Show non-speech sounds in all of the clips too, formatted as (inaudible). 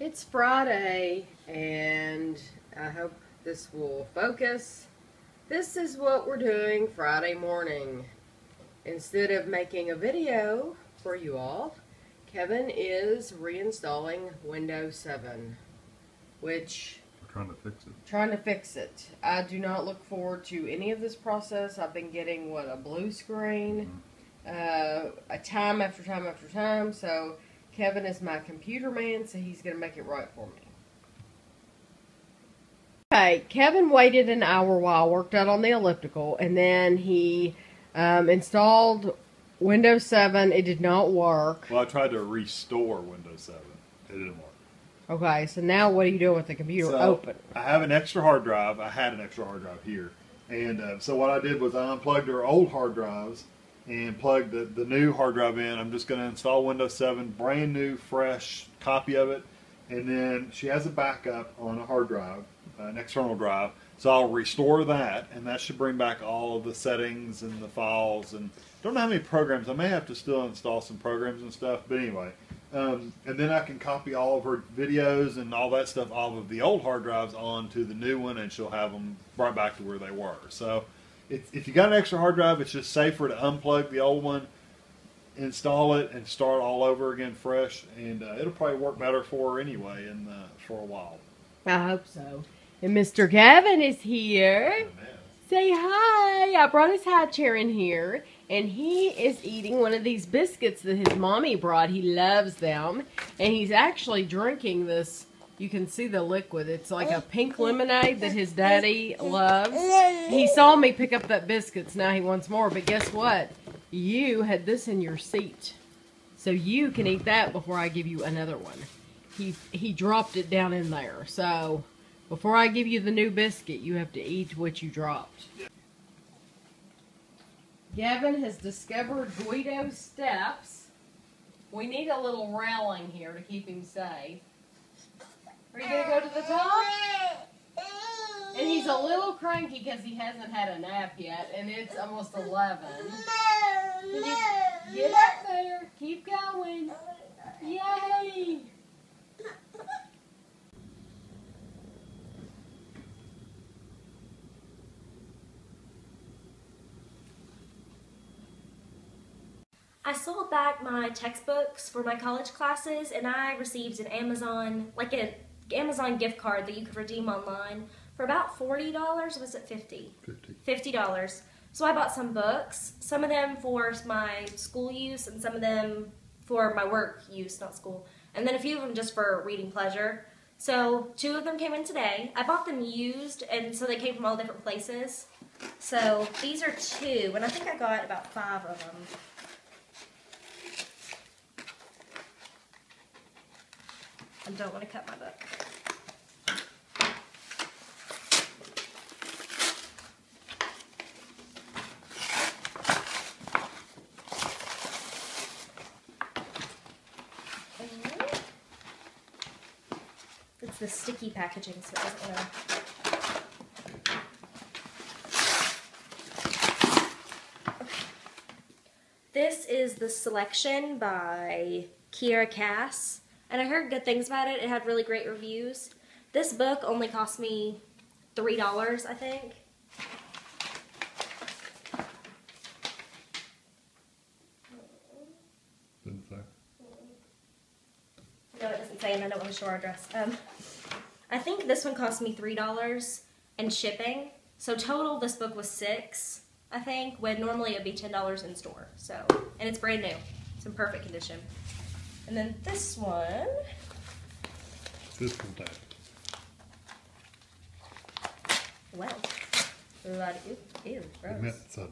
It's Friday, and I hope this will focus. This is what we're doing Friday morning. Instead of making a video for you all, Kevin is reinstalling Windows 7, which We're trying to fix it. trying to fix it. I do not look forward to any of this process. I've been getting what a blue screen, uh, a time after time after time. So Kevin is my computer man, so he's gonna make it right for me. Okay, Kevin waited an hour while I worked out on the elliptical, and then he um, installed Windows 7. It did not work. Well, I tried to restore Windows 7. It didn't work. Okay, so now what are you doing with the computer So, open? I have an extra hard drive. I had an extra hard drive here. And uh, so what I did was I unplugged her old hard drives and plug the, the new hard drive in. I'm just going to install Windows 7, brand new, fresh copy of it. And then she has a backup on a hard drive, an external drive. So I'll restore that, and that should bring back all of the settings and the files. And don't know how many programs. I may have to still install some programs and stuff. But anyway, um, and then I can copy all of her videos and all that stuff off of the old hard drives onto the new one, and she'll have them right back to where they were. So, if, if you got an extra hard drive, it's just safer to unplug the old one, install it, and start all over again fresh, and uh, it'll probably work better for her anyway, and uh, for a while. I hope so. And Mr. Kevin is here. Say hi. I brought his high chair in here, and he is eating one of these biscuits that his mommy brought. He loves them, and he's actually drinking this. You can see the liquid. It's like a pink (laughs) lemonade that his daddy (laughs) loves. He saw me pick up that biscuits. Now he wants more. But guess what? You had this in your seat, so you can eat that before I give you another one. He he dropped it down in there. So before I give you the new biscuit, you have to eat what you dropped. Gavin has discovered Guido's steps. We need a little railing here to keep him safe. Are you gonna go to the top? And he's a little cranky because he hasn't had a nap yet, and it's almost 11. Get up there? Keep going. Yay! I sold back my textbooks for my college classes and I received an Amazon, like an Amazon gift card that you could redeem online for about $40. Was it 50 50. $50. So I bought some books, some of them for my school use and some of them for my work use, not school. And then a few of them just for reading pleasure. So two of them came in today. I bought them used and so they came from all different places. So these are two and I think I got about five of them. I don't want to cut my book. It's the sticky packaging, so it doesn't want. This is the selection by Kiera Cass, and I heard good things about it. It had really great reviews. This book only cost me three dollars, I think. No, it doesn't say, and I don't want to show our address. Um, I think this one cost me three dollars and shipping. So total, this book was six. I think when normally it'd be ten dollars in store. So, and it's brand new. It's in perfect condition. And then this one. This one time. Wow. A lot of, ew, ew, gross. Admit side.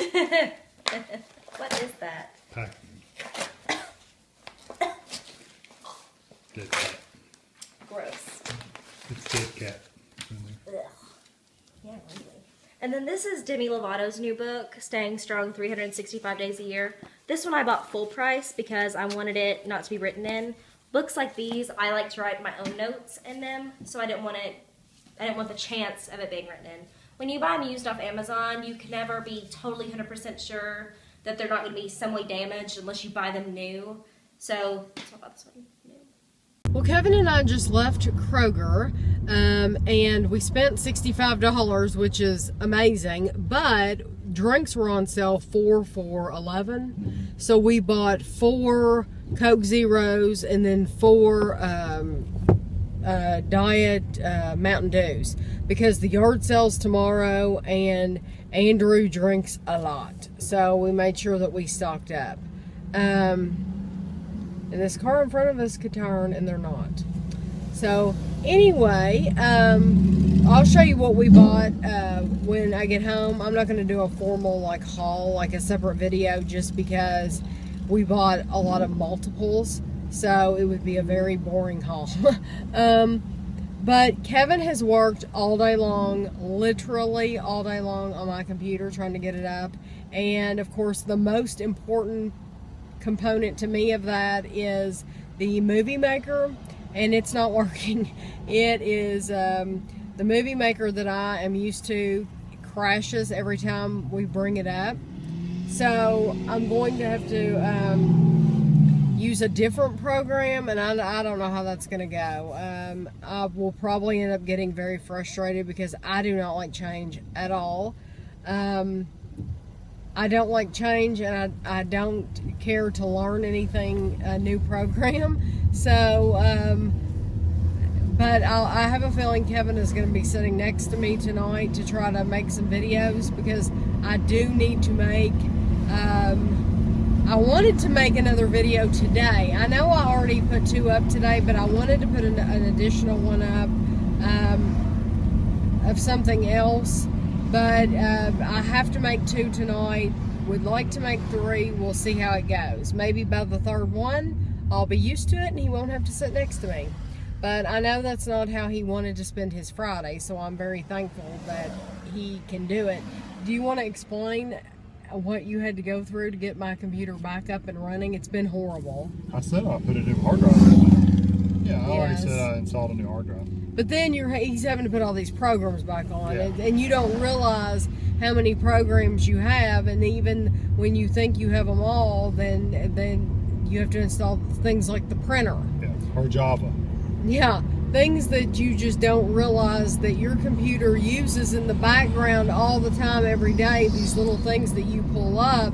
(laughs) what is that? Packing. (coughs) Dead cat. Gross. It's dead cat. in there. Ugh. Yeah, really. And then this is Demi Lovato's new book, Staying Strong 365 Days a Year. This one I bought full price because I wanted it not to be written in. Books like these, I like to write my own notes in them, so I didn't want it. I didn't want the chance of it being written in. When you buy them used off Amazon, you can never be totally 100% sure that they're not going to be some way damaged unless you buy them new. So that's about this one. Well, Kevin and I just left Kroger, um, and we spent $65, which is amazing, but drinks were on sale four for 11 So we bought four Coke Zeros and then four um, uh, Diet uh, Mountain Dews because the yard sales tomorrow and Andrew drinks a lot. So we made sure that we stocked up. Um, and this car in front of us could turn and they're not so anyway um, I'll show you what we bought uh, when I get home. I'm not going to do a formal like haul like a separate video just because we bought a lot of multiples. So it would be a very boring haul. (laughs) Um, but Kevin has worked all day long literally all day long on my computer trying to get it up. And of course the most important component to me of that is the movie maker and it's not (laughs) working. It is um, the movie maker that I am used to crashes every time we bring it up. So I'm going to have to um, use a different program and I, I, don't know how that's going to go. Um, I will probably end up getting very frustrated because I do not like change at all. Um, I don't like change and I, I don't care to learn anything, a new program. (laughs) So, um, but I'll, i have a feeling Kevin is going to be sitting next to me tonight to try to make some videos because I do need to make, um, I wanted to make another video today. I know I already put two up today, but I wanted to put an, an additional one up um, of something else but uh, I have to make two tonight. Would like to make three. We'll see how it goes. Maybe by the third one, I'll be used to it and he won't have to sit next to me. But I know that's not how he wanted to spend his Friday, so I'm very thankful that he can do it. Do you want to explain what you had to go through to get my computer back up and running? It's been horrible. I said I put a new hard drive in. Yeah, I yes. already said I installed a new hard drive. But then you're he's having to put all these programs back on, yeah. and, and, you don't realize how many programs you have. And even when you think you have them all, then then you have to install things like the printer. Yeah, or Java. Yeah, things that you just don't realize that your computer uses in the background all the time, every day. These little things that you pull up,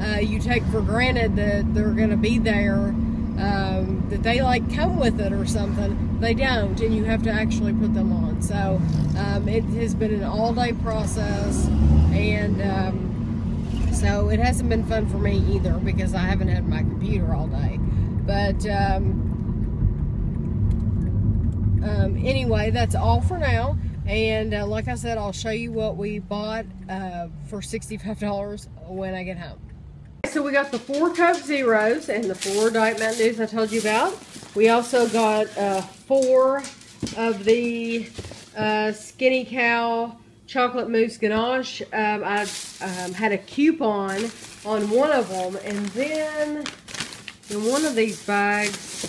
uh, you take for granted that they're going to be there um, that they like come with it or something. They don't, and you have to actually put them on. So um, it has been an all-day process, and um, so it hasn't been fun for me either because I haven't had my computer all day. But um, um, anyway, that's all for now. And uh, like I said, I'll show you what we bought uh, for $65 when I get home. So we got the four Coke Zeros and the four Diet Mountain Dews I told you about. We also got uh, four of the uh, Skinny Cow Chocolate Mousse Ganache. Um, I um, had a coupon on one of them. And then in one of these bags,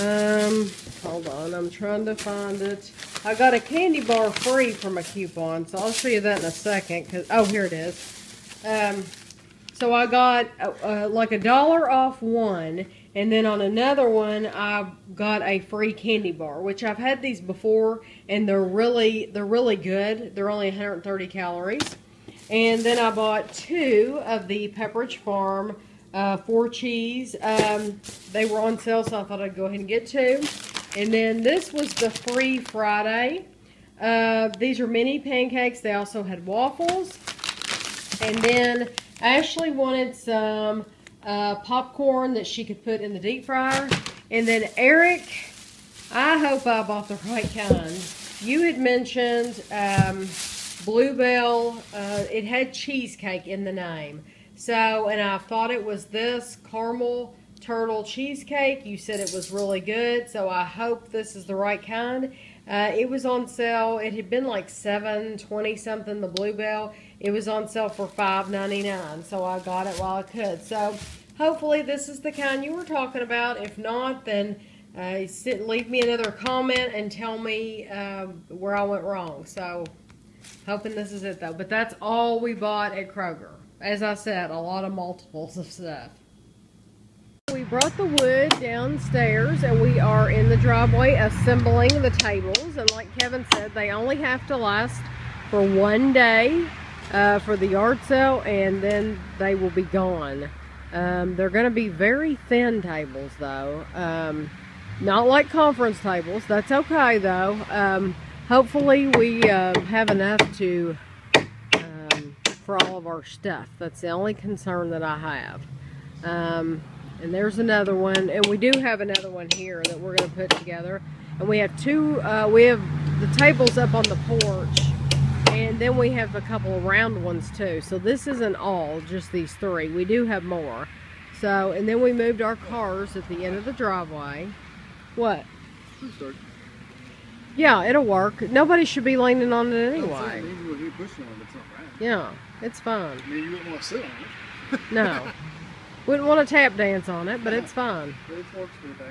um, hold on, I'm trying to find it. I got a candy bar free from a coupon, so I'll show you that in a second. Cause, oh, here it is. Um, so I got uh, uh, like a dollar off one, and then on another one I got a free candy bar, which I've had these before, and they're really they're really good. They're only 130 calories. And then I bought two of the Pepperidge Farm uh, four cheese. Um, they were on sale, so I thought I'd go ahead and get two. And then this was the free Friday. Uh, these are mini pancakes. They also had waffles. And then Ashley wanted some uh, popcorn that she could put in the deep fryer. And then Eric, I hope I bought the right kind. You had mentioned um, Blue Bell. Uh, it had cheesecake in the name. So, and I thought it was this caramel turtle cheesecake. You said it was really good. So I hope this is the right kind. Uh, it was on sale. It had been like seven twenty something. The Blue Bell. It was on sale for $5.99, So I got it while I could. So hopefully this is the kind you were talking about. If not, then uh, sit, leave me another comment and tell me uh, where I went wrong. So hoping this is it though. But that's all we bought at Kroger. As I said, a lot of multiples of stuff. we brought the wood downstairs and we are in the driveway assembling the tables. And like Kevin said, they only have to last for one day uh, for the yard sale and then they will be gone. Um, they're going to be very thin tables though. Um, not like conference tables. That's okay though. Um, hopefully we uh, have enough to um, for all of our stuff. That's the only concern that I have. Um, and there's another one, and we do have another one here that we're going to put together. And we have two, uh, we have the tables up on the porch, and then we have a couple of round ones too. So this isn't all, just these three. We do have more. So, and then we moved our cars at the end of the driveway. What? Yeah, it'll work. Nobody should be leaning on it anyway. Yeah, it's fine. I mean, you wouldn't want to sit on it. No. (laughs) Wouldn't want to tap dance on it, but it's fine. But it works for the.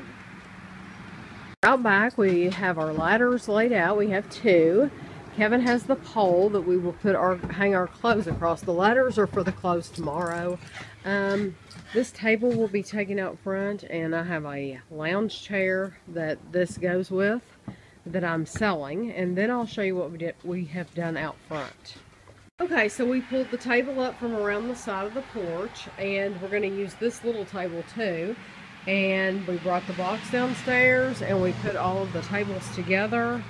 Out back, we have our ladders laid out. We have two. Kevin has the pole that we will put our hang our clothes across. The letters are for the clothes tomorrow. Um, this table will be taken out front, and I have a lounge chair that this goes with that I'm selling, and then I'll show you what we did we have done out front. Okay, so we pulled the table up from around the side of the porch, and we're going to use this little table too. And we brought the box downstairs, and we put all of the tables together,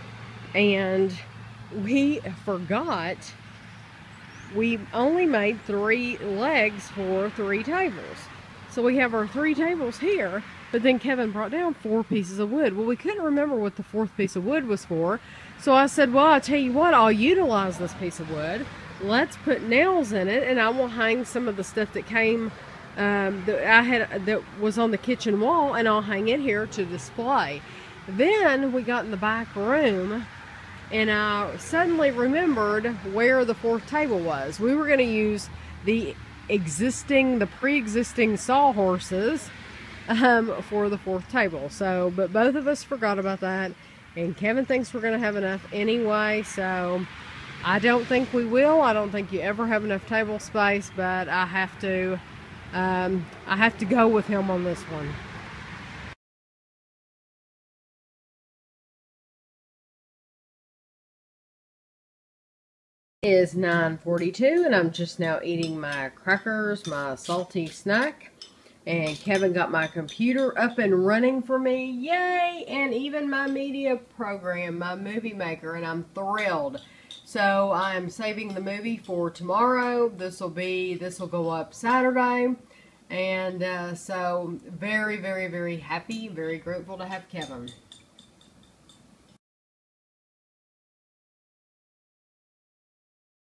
and we forgot we only made three legs for three tables. So we have our three tables here, but then Kevin brought down four pieces of wood. Well, we couldn't remember what the fourth piece of wood was for. So I said, well, I'll tell you what, I'll utilize this piece of wood. Let's put nails in it, and I will hang some of the stuff that came, um, that I had, that was on the kitchen wall, and I'll hang it here to display. Then we got in the back room, and I suddenly remembered where the fourth table was. We were going to use the existing, the pre-existing sawhorses um, for the fourth table. So, but both of us forgot about that, and Kevin thinks we're going to have enough anyway. So, I don't think we will. I don't think you ever have enough table space, but I have to, um, I have to go with him on this one. Is 9.42 and I'm just now eating my crackers, my salty snack. And Kevin got my computer up and running for me. Yay! And even my media program, my movie maker, and I'm thrilled. So I'm saving the movie for tomorrow. This will be, this will go up Saturday. And uh, so very, very, very happy, very grateful to have Kevin.